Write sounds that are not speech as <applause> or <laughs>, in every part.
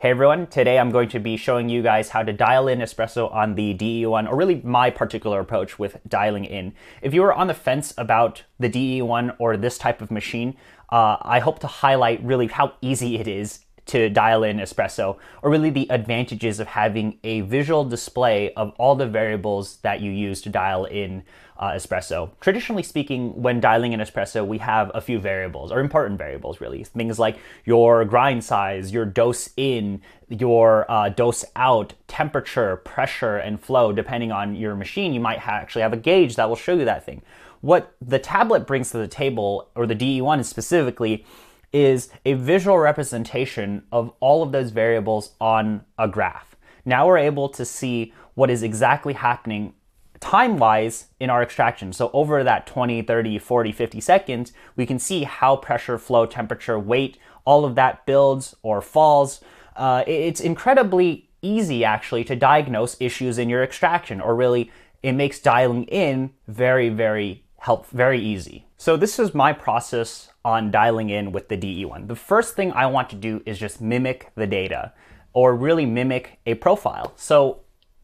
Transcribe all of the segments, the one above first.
Hey everyone, today I'm going to be showing you guys how to dial in espresso on the DE1, or really my particular approach with dialing in. If you are on the fence about the DE1 or this type of machine, uh, I hope to highlight really how easy it is to dial in espresso, or really the advantages of having a visual display of all the variables that you use to dial in uh, espresso. Traditionally speaking, when dialing in espresso, we have a few variables, or important variables really. Things like your grind size, your dose in, your uh, dose out, temperature, pressure, and flow. Depending on your machine, you might ha- actually have a gauge that will show you that thing. What the tablet brings to the table, or the DE1 specifically, is a visual representation of all of those variables on a graph. Now we're able to see what is exactly happening time wise in our extraction. So over that 20, 30, 40, 50 seconds, we can see how pressure, flow, temperature, weight, all of that builds or falls. Uh, it's incredibly easy actually to diagnose issues in your extraction, or really, it makes dialing in very, very help, very easy. So this is my process on dialing in with the DE1. The first thing I want to do is just mimic the data or really mimic a profile. So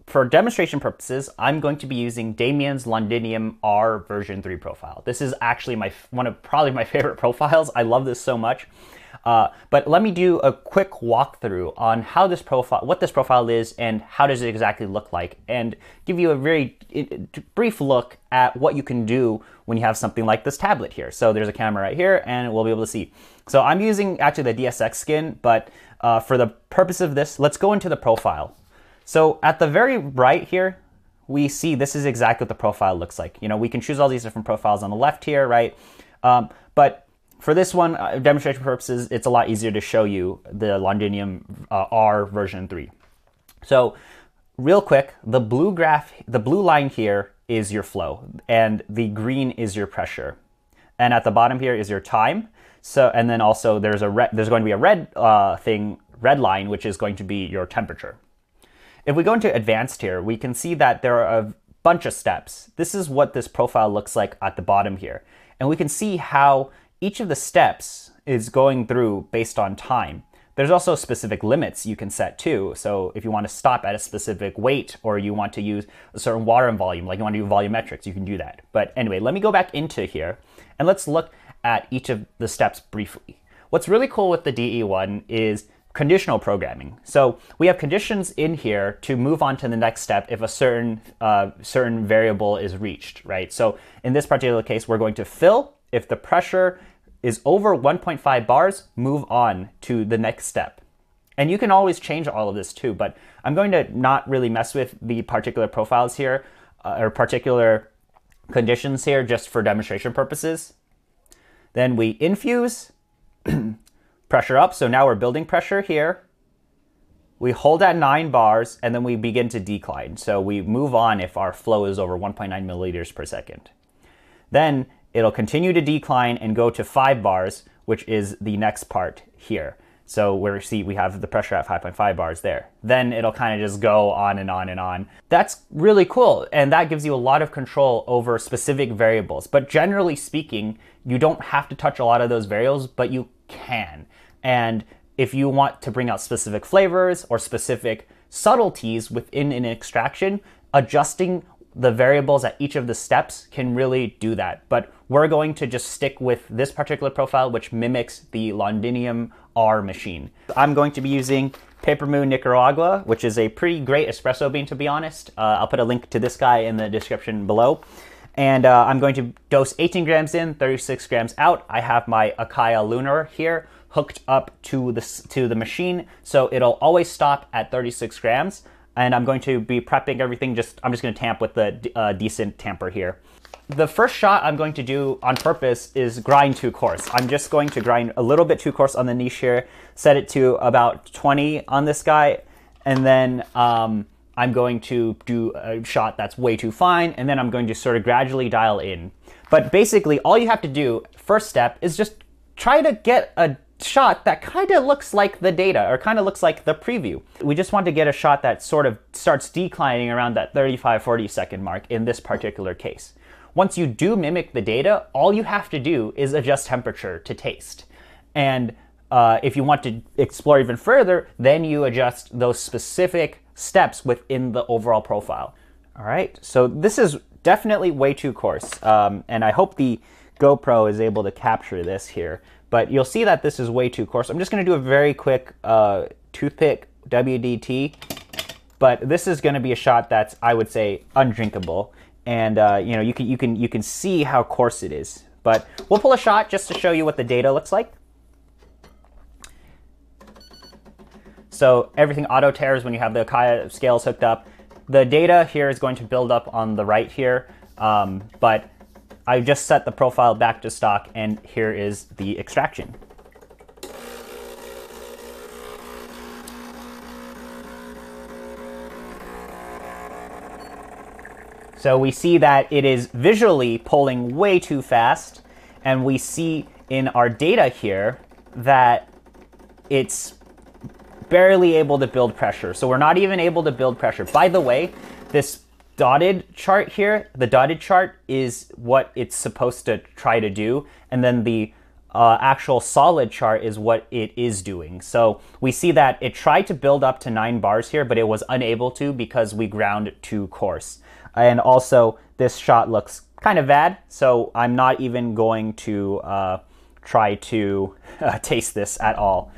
for demonstration purposes, I'm going to be using Damian's Londinium R version 3 profile. This is actually my one of probably my <laughs> favorite profiles. I love this so much. Uh, but let me do a quick walkthrough on how this profile, what this profile is, and how does it exactly look like, and give you a very brief look at what you can do when you have something like this tablet here. So there's a camera right here, and we'll be able to see. So I'm using actually the DSX skin, but uh, for the purpose of this, let's go into the profile. So at the very right here, we see this is exactly what the profile looks like. You know, we can choose all these different profiles on the left here, right? Um, but for this one, uh, demonstration purposes, it's a lot easier to show you the Londinium uh, R version 3. So real quick, the blue graph, the blue line here is your flow, and the green is your pressure. And at the bottom here is your time. So, and then also there's a red, there's going to be a red uh, thing, red line, which is going to be your temperature. If we go into advanced here, we can see that there are a bunch of steps. This is what this profile looks like at the bottom here. And we can see how each of the steps is going through based on time. There's also specific limits you can set too. So if you want to stop at a specific weight or you want to use a certain water and volume, like you want to do volumetrics, you can do that. But anyway, let me go back into here and let's look at each of the steps briefly. What's really cool with the DE1 is conditional programming. So we have conditions in here to move on to the next step if a certain uh, certain variable is reached, right? So in this particular case, we're going to fill if the pressure is over 1.5 bars, move on to the next step. And you can always change all of this too, but I'm going to not really mess with the particular profiles here uh, or particular conditions here just for demonstration purposes. Then we infuse, <clears throat> pressure up. So now we're building pressure here. We hold at 9 bars and then we begin to decline. So we move on if our flow is over 1.9 milliliters per second. Then it'll continue to decline and go to five bars, which is the next part here. So we see we have the pressure at 5.5 bars there. Then it'll kind of just go on and on and on. That's really cool. And that gives you a lot of control over specific variables. But generally speaking, you don't have to touch a lot of those variables, but you can. And if you want to bring out specific flavors or specific subtleties within an extraction, adjusting the variables at each of the steps can really do that. But we're going to just stick with this particular profile, which mimics the Londinium R machine. I'm going to be using Paper Moon Nicaragua, which is a pretty great espresso bean, to be honest. Uh, I'll put a link to this guy in the description below. And uh, I'm going to dose 18 grams in, 36 grams out. I have my Acaia Lunar here hooked up to the, to the machine, so it'll always stop at 36 grams and I'm going to be prepping everything. Just I'm just going to tamp with the uh, decent tamper here. The first shot I'm going to do on purpose is grind too coarse. I'm just going to grind a little bit too coarse on the Niche here, set it to about 20 on this guy, and then um, I'm going to do a shot that's way too fine, and then I'm going to sort of gradually dial in. But basically, all you have to do, first step, is just try to get a shot that kind of looks like the data or kind of looks like the preview. We just want to get a shot that sort of starts declining around that 35 40 second mark in this particular case. Once you do mimic the data, all you have to do is adjust temperature to taste. And uh, if you want to explore even further, then you adjust those specific steps within the overall profile. All right, so this is definitely way too coarse, um, and I hope the GoPro is able to capture this here. But you'll see that this is way too coarse. I'm just going to do a very quick uh, toothpick WDT, but this is going to be a shot that's I would say undrinkable, and uh, you know you can you can you can see how coarse it is. But we'll pull a shot just to show you what the data looks like. So everything auto tears when you have the Acaia scales hooked up. The data here is going to build up on the right here, um, but I just set the profile back to stock and here is the extraction. So we see that it is visually pulling way too fast and we see in our data here that it's barely able to build pressure. So we're not even able to build pressure. By the way, this dotted chart here, the dotted chart is what it's supposed to try to do. And then the uh, actual solid chart is what it is doing. So we see that it tried to build up to nine bars here, but it was unable to because we ground too coarse. And also this shot looks kind of bad. So I'm not even going to uh, try to <laughs> uh, taste this at all.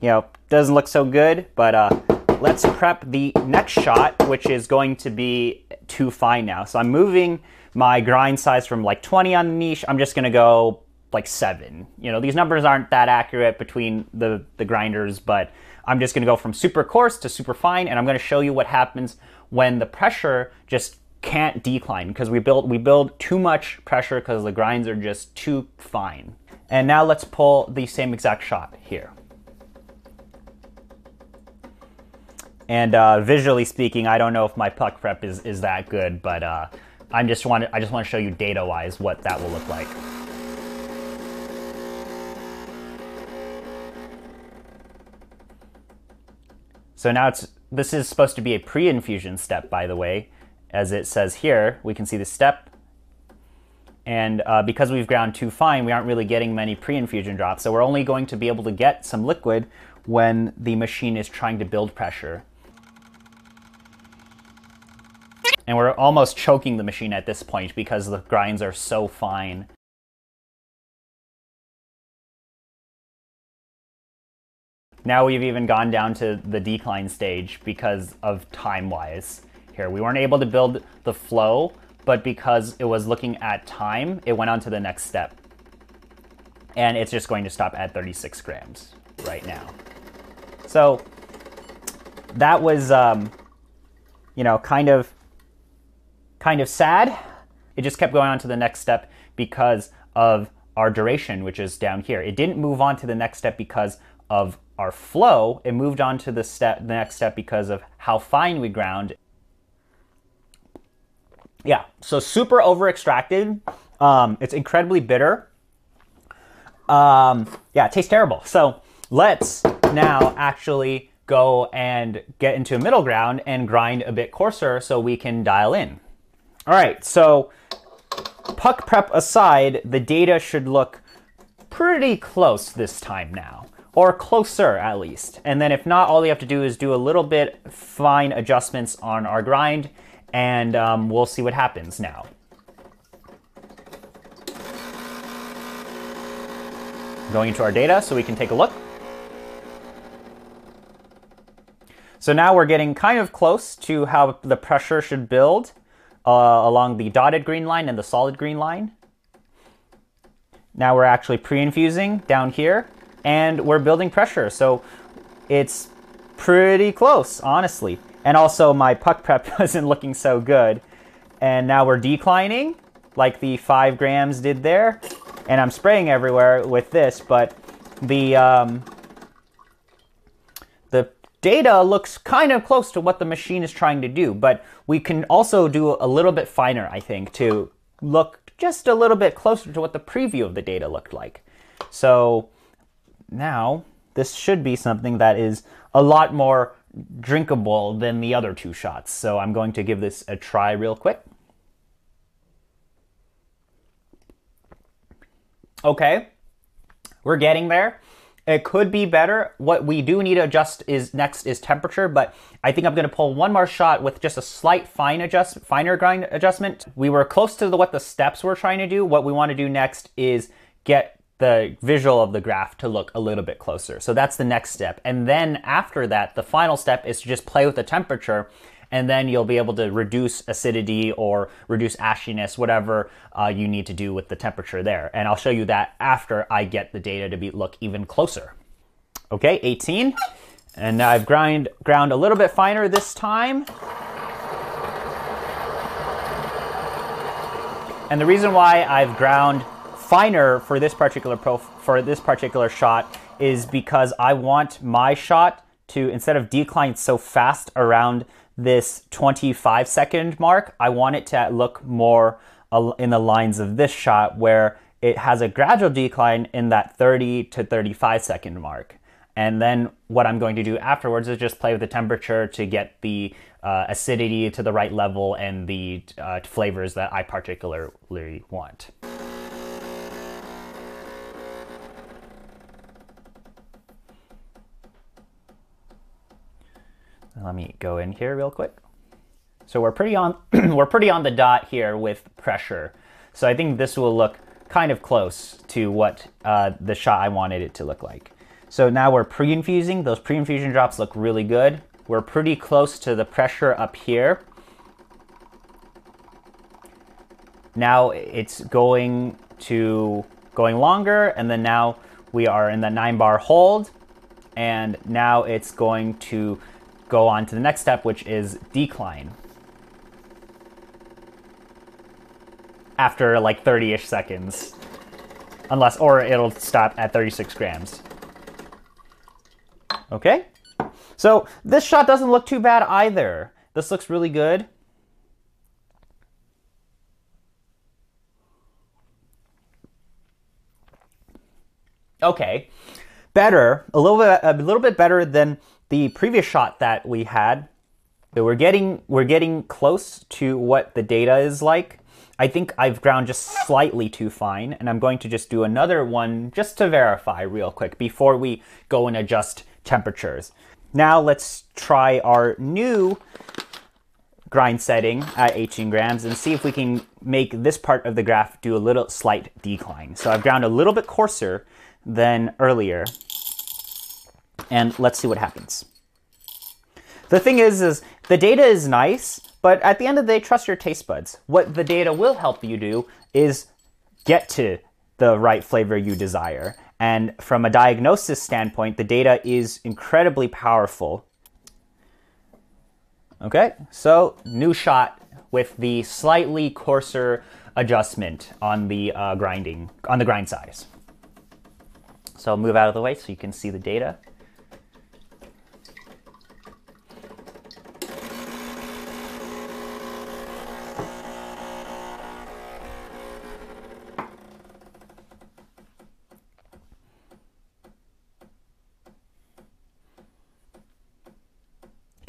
You know, doesn't look so good, but uh, let's prep the next shot, which is going to be too fine now. So I'm moving my grind size from like 20 on the Niche. I'm just gonna go like seven. You know, these numbers aren't that accurate between the, the grinders, but I'm just gonna go from super coarse to super fine, and I'm gonna show you what happens when the pressure just can't decline because we build we build too much pressure because the grinds are just too fine. And now let's pull the same exact shot here. And uh, visually speaking, I don't know if my puck prep is, is that good, but uh, I'm just want I just want to show you data-wise what that will look like. So now it's this is supposed to be a pre-infusion step, by the way. As it says here, we can see the step. And uh, because we've ground too fine, we aren't really getting many pre-infusion drops. So we're only going to be able to get some liquid when the machine is trying to build pressure. And we're almost choking the machine at this point because the grinds are so fine. Now we've even gone down to the decline stage because of time-wise here. We weren't able to build the flow, but because it was looking at time, it went on to the next step. And it's just going to stop at 36 grams right now. So that was, um, you know, kind of kind of sad. It just kept going on to the next step because of our duration, which is down here. It didn't move on to the next step because of our flow. It moved on to the step, the next step because of how fine we ground. Yeah, so super over extracted. Um, it's incredibly bitter. Um, yeah, it tastes terrible. So let's now actually go and get into a middle ground and grind a bit coarser so we can dial in. All right, so puck prep aside, the data should look pretty close this time now, or closer at least. And then if not, all we have to do is do a little bit fine adjustments on our grind, and um, we'll see what happens now. Going into our data so we can take a look. So now we're getting kind of close to how the pressure should build uh, along the dotted green line and the solid green line. Now we're actually pre-infusing down here and we're building pressure. So it's pretty close, honestly. And also my puck prep <laughs> wasn't looking so good. And now we're declining like the five grams did there. And I'm spraying everywhere with this, but the, um, data looks kind of close to what the machine is trying to do, but we can also do a little bit finer, I think, to look just a little bit closer to what the preview of the data looked like. So now this should be something that is a lot more drinkable than the other two shots. So I'm going to give this a try real quick. Okay, we're getting there. It could be better. What we do need to adjust is next is temperature, but I think I'm going to pull one more shot with just a slight fine adjust, finer grind adjustment. We were close to the, what the steps we're trying to do. What we want to do next is get the visual of the graph to look a little bit closer. So that's the next step. And then after that, the final step is to just play with the temperature and then you'll be able to reduce acidity or reduce ashiness, whatever uh, you need to do with the temperature there. And I'll show you that after I get the data to be look even closer. Okay, 18. And now I've grind, ground a little bit finer this time. And the reason why I've ground finer for this particular pro for this particular shot is because I want my shot to instead of decline so fast around this 25 second mark, I want it to look more in the lines of this shot where it has a gradual decline in that 30 to 35 second mark. And then what I'm going to do afterwards is just play with the temperature to get the uh, acidity to the right level and the uh, flavors that I particularly want. Let me go in here real quick. So we're pretty on <clears throat> we're pretty on the dot here with pressure. So I think this will look kind of close to what uh, the shot I wanted it to look like. So now we're pre-infusing. Those pre-infusion drops look really good. We're pretty close to the pressure up here. Now it's going to going longer and then now we are in the nine bar hold and now it's going to go on to the next step, which is decline. After like 30-ish seconds. Unless, or it'll stop at 36 grams. Okay? So this shot doesn't look too bad either. This looks really good. Okay, better, a little bit, a little bit better than the previous shot that we had, we're getting we're getting close to what the data is like. I think I've ground just slightly too fine, and I'm going to just do another one just to verify real quick before we go and adjust temperatures. Now let's try our new grind setting at 18 grams and see if we can make this part of the graph do a little slight decline. So I've ground a little bit coarser than earlier and let's see what happens. The thing is, is the data is nice, but at the end of the day, trust your taste buds. What the data will help you do is get to the right flavor you desire. And from a diagnosis standpoint, the data is incredibly powerful. Okay, so new shot with the slightly coarser adjustment on the uh, grinding, on the grind size. So I'll move out of the way so you can see the data.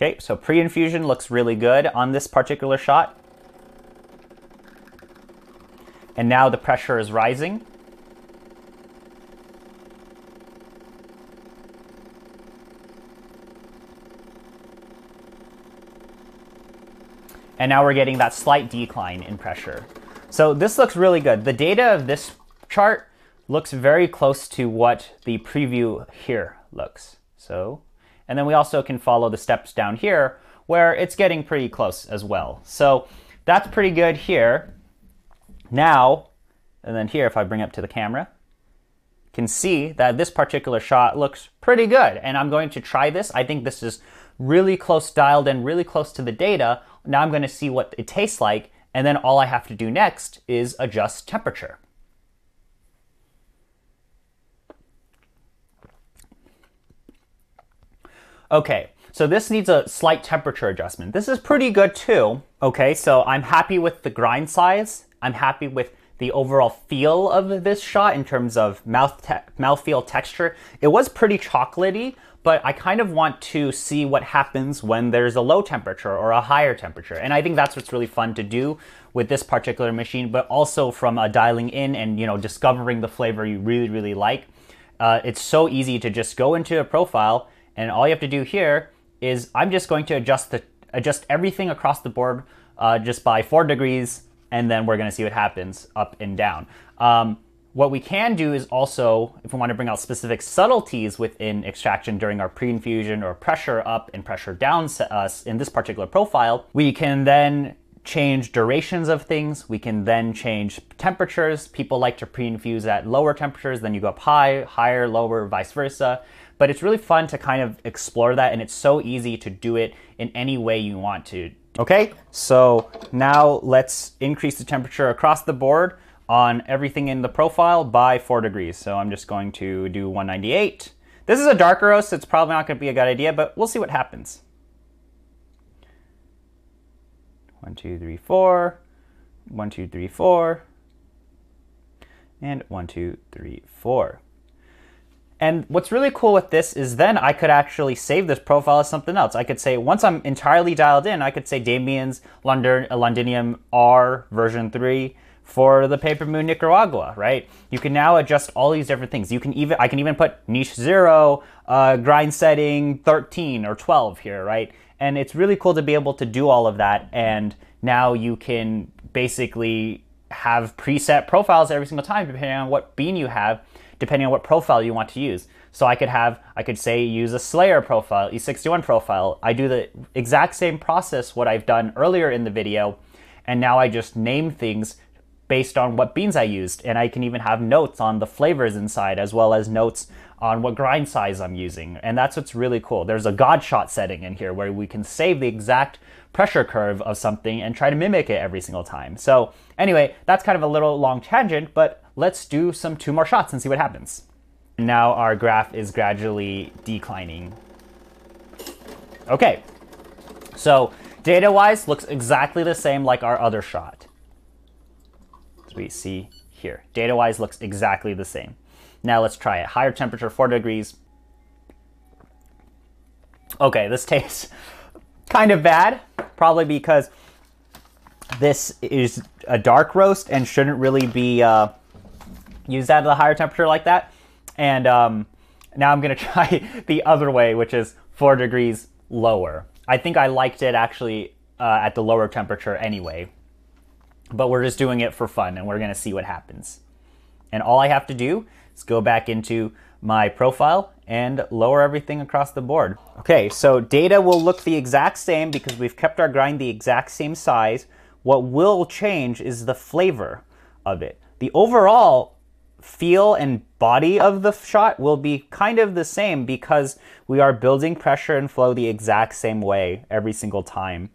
Okay, so pre-infusion looks really good on this particular shot. And now the pressure is rising. And now we're getting that slight decline in pressure. So this looks really good. The data of this chart looks very close to what the preview here looks. So and then we also can follow the steps down here where it's getting pretty close as well. So that's pretty good here. Now, and then here, if I bring up to the camera, can see that this particular shot looks pretty good. And I'm going to try this. I think this is really close dialed in, really close to the data. Now I'm going to see what it tastes like. And then all I have to do next is adjust temperature. Okay, so this needs a slight temperature adjustment. This is pretty good too. Okay, so I'm happy with the grind size. I'm happy with the overall feel of this shot in terms of mouth te mouthfeel texture. It was pretty chocolatey, but I kind of want to see what happens when there's a low temperature or a higher temperature. And I think that's what's really fun to do with this particular machine, but also from dialing in and you know discovering the flavor you really, really like uh, it's so easy to just go into a profile and all you have to do here is I'm just going to adjust the adjust everything across the board uh, just by four degrees and then we're going to see what happens up and down. Um, what we can do is also, if we want to bring out specific subtleties within extraction during our pre-infusion or pressure up and pressure down us in this particular profile, we can then change durations of things. We can then change temperatures. People like to pre-infuse at lower temperatures, then you go up high, higher, lower, vice versa. But it's really fun to kind of explore that and it's so easy to do it in any way you want to. Okay, so now let's increase the temperature across the board on everything in the profile by 4 degrees. So I'm just going to do 198. This is a darker roast, so it's probably not going to be a good idea, but we'll see what happens. One, two, three, four. One, two, three, four. And one, two, three, four. And what's really cool with this is then I could actually save this profile as something else. I could say, once I'm entirely dialed in, I could say Damian's London, Londinium R version 3 for the Paper Moon Nicaragua, right? You can now adjust all these different things. You can even, I can even put Niche Zero, uh, grind setting 13 or 12 here, right? And it's really cool to be able to do all of that. And now you can basically have preset profiles every single time, depending on what bean you have, depending on what profile you want to use. So I could have, I could say use a Slayer profile, E61 profile. I do the exact same process what I've done earlier in the video, and now I just name things based on what beans I used. And I can even have notes on the flavors inside as well as notes on what grind size I'm using. And that's what's really cool. There's a God shot setting in here where we can save the exact pressure curve of something and try to mimic it every single time. So anyway, that's kind of a little long tangent, but let's do some two more shots and see what happens. Now our graph is gradually declining. Okay, so data-wise looks exactly the same like our other shot as we see here. Data-wise looks exactly the same. Now let's try it. Higher temperature, 4 degrees. Okay, this <laughs> tastes kind of bad, probably because this is a dark roast and shouldn't really be uh, used at a higher temperature like that. And um, now I'm going <laughs> to try the other way, which is 4 degrees lower. I think I liked it actually uh, at the lower temperature anyway but we're just doing it for fun and we're going to see what happens. And all I have to do is go back into my profile and lower everything across the board. Okay, so data will look the exact same because we've kept our grind the exact same size. What will change is the flavor of it. The overall feel and body of the shot will be kind of the same because we are building pressure and flow the exact same way every single time.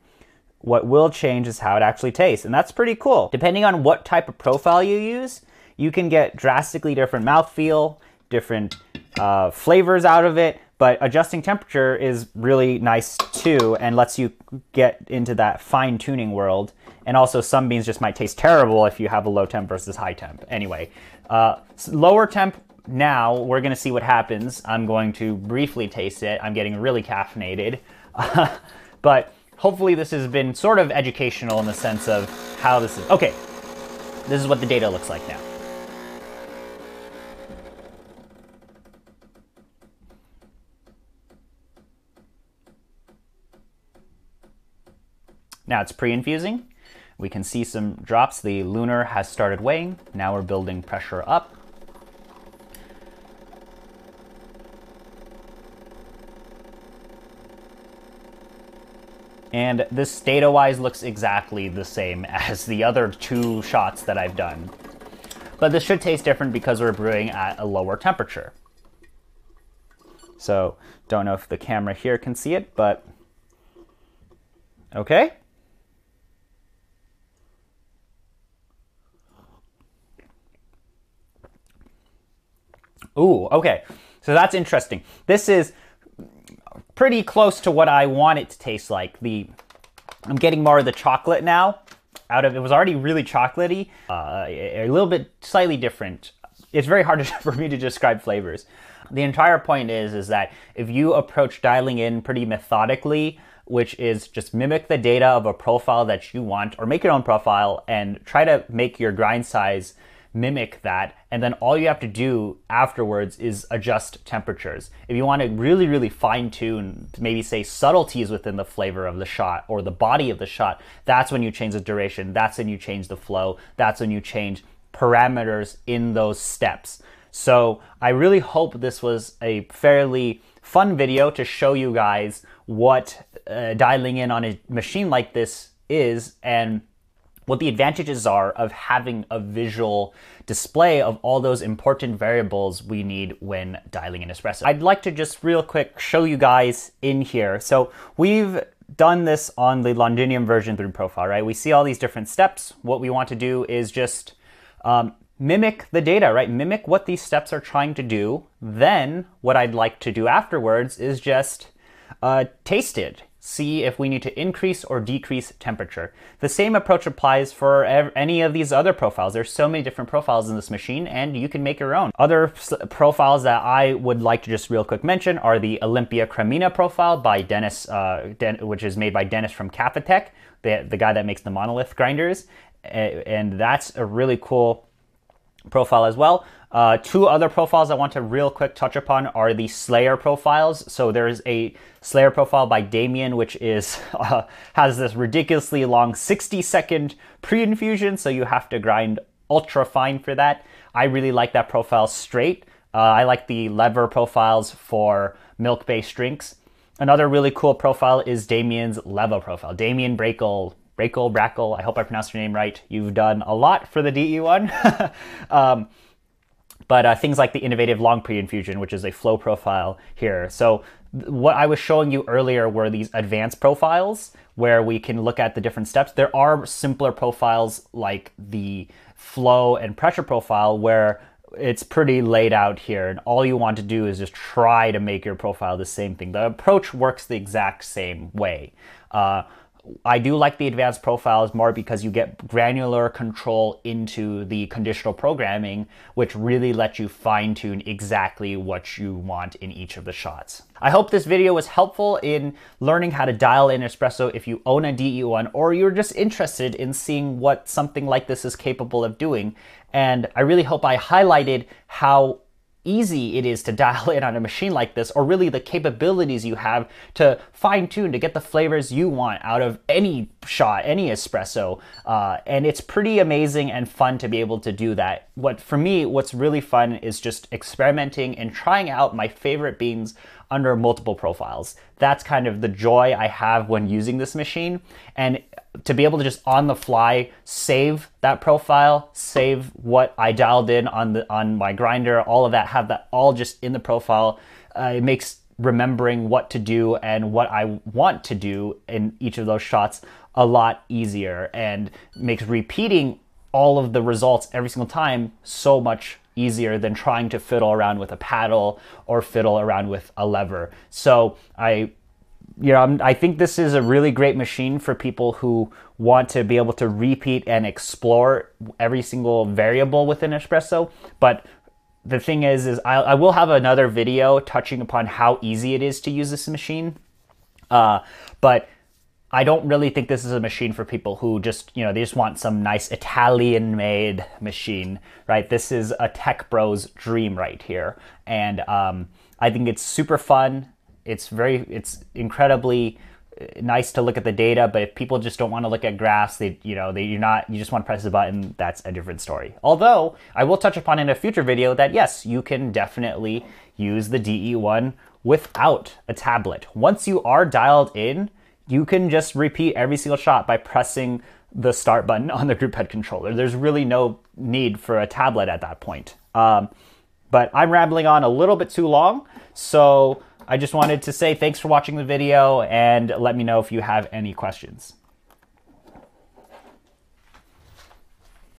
What will change is how it actually tastes, and that's pretty cool. Depending on what type of profile you use, you can get drastically different mouthfeel, different uh, flavors out of it, but adjusting temperature is really nice too and lets you get into that fine tuning world. And also some beans just might taste terrible if you have a low temp versus high temp. Anyway, uh, lower temp now, we're gonna see what happens. I'm going to briefly taste it. I'm getting really caffeinated. <laughs> but hopefully this has been sort of educational in the sense of how this is. Okay, this is what the data looks like now. Now it's pre-infusing. We can see some drops. The lunar has started weighing. Now we're building pressure up. And this data-wise looks exactly the same <laughs> as the other two shots that I've done. But this should taste different because we're brewing at a lower temperature. So don't know if the camera here can see it, but okay. Ooh, okay. So that's interesting. This is pretty close to what I want it to taste like. The I'm getting more of the chocolate now. Out of it was already really chocolatey, uh, a, little bit slightly different. It's very hard <laughs> for me to describe flavors. The entire point is is that if you approach dialing in pretty methodically, which is just mimic the data of a profile that you want or make your own profile and try to make your grind size mimic that. And then all you have to do afterwards is adjust temperatures. If you want to really, really fine tune, maybe say subtleties within the flavor of the shot or the body of the shot, that's when you change the duration. That's when you change the flow. That's when you change parameters in those steps. So I really hope this was a fairly fun video to show you guys what uh, dialing in on a machine like this is and what the advantages are of having a visual display of all those important variables we need when dialing in espresso. I'd like to just real quick show you guys in here. So we've done this on the Londinium version 3 profile, right? We see all these different steps. What we want to do is just um, mimic the data, right? Mimic what these steps are trying to do. Then what I'd like to do afterwards is just uh, taste it see if we need to increase or decrease temperature. The same approach applies for any of these other profiles. There's so many different profiles in this machine and you can make your own. Other profiles that I would like to just real quick mention are the Olympia Cremina profile by Dennis, uh, Den which is made by Dennis from Kafatek, the, the guy that makes the monolith grinders. And that's a really cool profile as well. Uh, two other profiles I want to real quick touch upon are the Slayer profiles. So there's a Slayer profile by Damian, which is <laughs> uh, has this ridiculously long 60 second pre-infusion, so you have to grind ultra fine for that. I really like that profile straight. Uh, I like the lever profiles for milk-based drinks. Another really cool profile is Damian's Leva profile. Damien Brakel, Brakel, Brackle, I hope I pronounced your name right. You've done a lot for the DE one. <laughs> um, but uh, things like the innovative long pre-infusion, which is a flow profile here. So what I was showing you earlier were these advanced profiles where we can look at the different steps. There are simpler profiles like the flow and pressure profile where it's pretty laid out here and all you want to do is just try to make your profile the same thing. The approach works the exact same way. Uh, I do like the advanced profiles more because you get granular control into the conditional programming, which really lets you fine tune exactly what you want in each of the shots. I hope this video was helpful in learning how to dial in espresso if you own a DE1 or you're just interested in seeing what something like this is capable of doing. And I really hope I highlighted how easy it is to <laughs> dial in on a machine like this, or really the capabilities you have to fine tune to get the flavors you want out of any shot, any espresso. Uh, and it's pretty amazing and fun to be able to do that. What for me, what's really fun is just experimenting and trying out my favorite beans under multiple profiles. That's kind of the joy I have when using this machine. And to be able to just on the fly save that profile, save what I dialed in on the on my grinder, all of that, have that all just in the profile. Uh, it makes remembering what to do and what I want to do in each of those shots a lot easier and makes repeating all of the results every single time so much easier than trying to fiddle around with a paddle or fiddle around with a lever. So I you know, I'm, i think this is a really great machine for people who want to be able to repeat and explore every single variable within Espresso. But the thing is, is I, I will have another video touching upon how easy it is to use this machine. Uh, but I don't really think this is a machine for people who just, you know, they just want some nice Italian made machine, right? This is a tech bro's dream right here. And um, I think it's super fun. It's very, it's incredibly uh, nice to look at the data, but if people just don't want to look at graphs, they, you know, they, you're not, you just want to press a button, that's a different story. Although, I will touch upon in a future video that yes, you can definitely use the DE1 without a tablet. Once you are dialed in, you can just repeat every single shot by pressing the start button on the group head controller. There's really no need for a tablet at that point. Um, but I'm rambling on a little bit too long, so I just wanted to say thanks for watching the video and let me know if you have any questions.